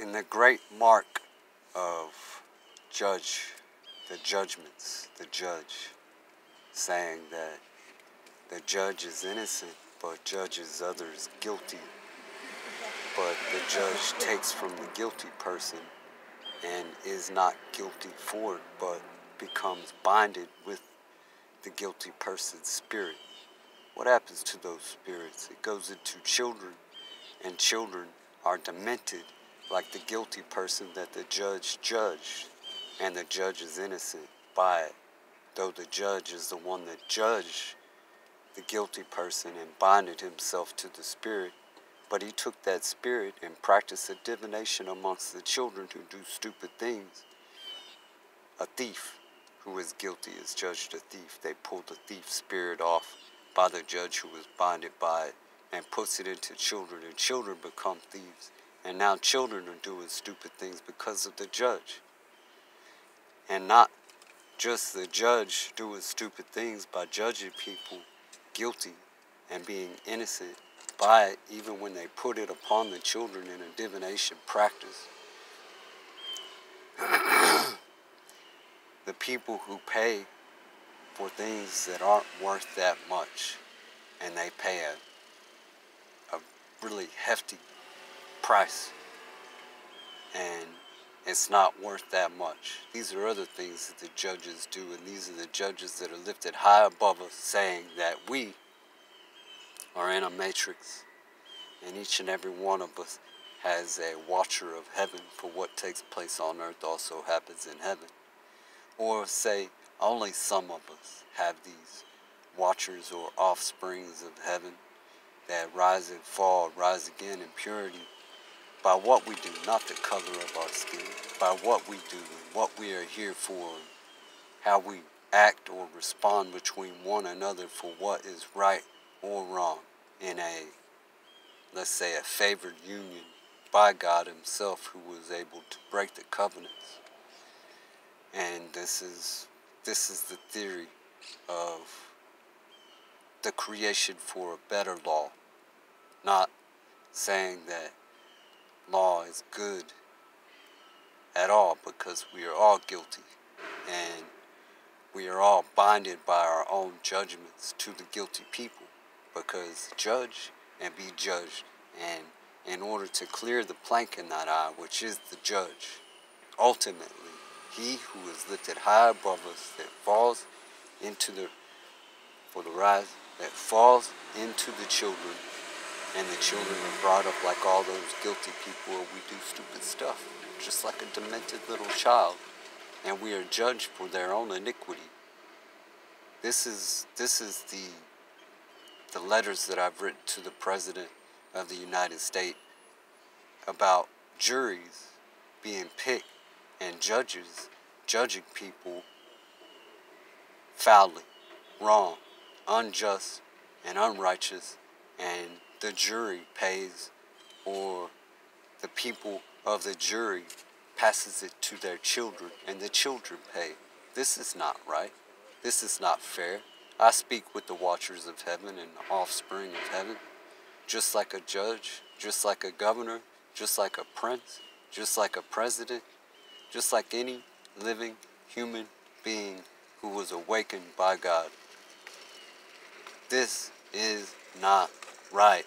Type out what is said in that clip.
in the great mark of judge, the judgments, the judge, saying that the judge is innocent but judges others guilty. But the judge takes from the guilty person and is not guilty for it, but becomes binded with the guilty person's spirit. What happens to those spirits? It goes into children, and children are demented like the guilty person that the judge judged, and the judge is innocent by it, though the judge is the one that judged the guilty person and bonded himself to the spirit. But he took that spirit and practiced a divination amongst the children who do stupid things. A thief who is guilty is judged a thief. They pull the thief spirit off by the judge who was bonded by it and puts it into children, and children become thieves. And now children are doing stupid things because of the judge. And not just the judge doing stupid things by judging people guilty and being innocent by it, even when they put it upon the children in a divination practice. the people who pay for things that aren't worth that much and they pay a, a really hefty price and it's not worth that much. These are other things that the judges do, and these are the judges that are lifted high above us, saying that we are in a matrix, and each and every one of us has a watcher of heaven, for what takes place on earth also happens in heaven. Or say, only some of us have these watchers or offsprings of heaven that rise and fall, rise again in purity by what we do, not the color of our skin, by what we do what we are here for, how we act or respond between one another for what is right or wrong in a, let's say, a favored union by God Himself who was able to break the covenants. And this is this is the theory of the creation for a better law, not saying that is good at all because we are all guilty and we are all binded by our own judgments to the guilty people because judge and be judged. And in order to clear the plank in that eye which is the judge ultimately he who is lifted high above us that falls into the for the rise that falls into the children and the children are brought up like all those guilty people we do stupid stuff, just like a demented little child, and we are judged for their own iniquity. This is this is the the letters that I've written to the President of the United States about juries being picked and judges judging people foully, wrong, unjust, and unrighteous, and the jury pays or the people of the jury passes it to their children and the children pay. This is not right. This is not fair. I speak with the watchers of heaven and the offspring of heaven, just like a judge, just like a governor, just like a prince, just like a president, just like any living human being who was awakened by God. This is not right.